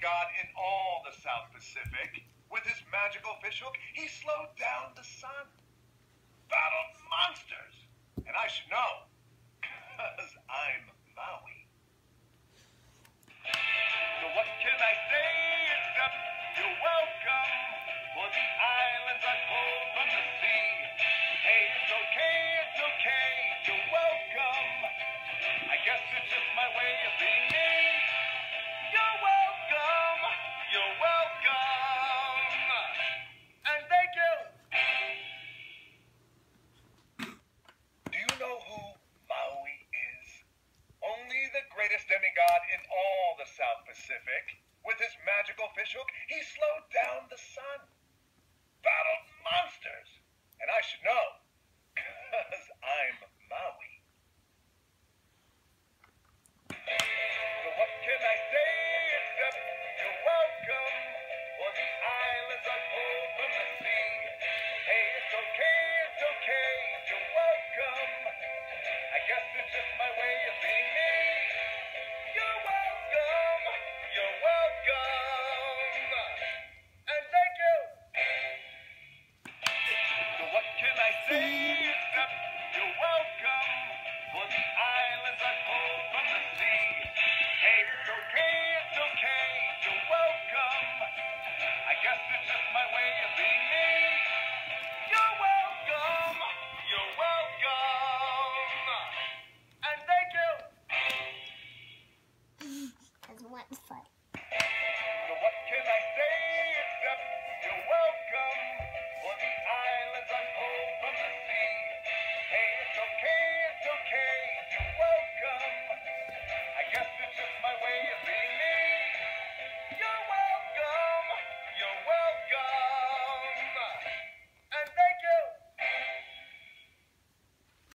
god in all the South Pacific, with his magical fishhook, he slowed down the sun, battled monsters. And I should know, god in all the South Pacific. With his magical fishhook, he slowed down. one foot.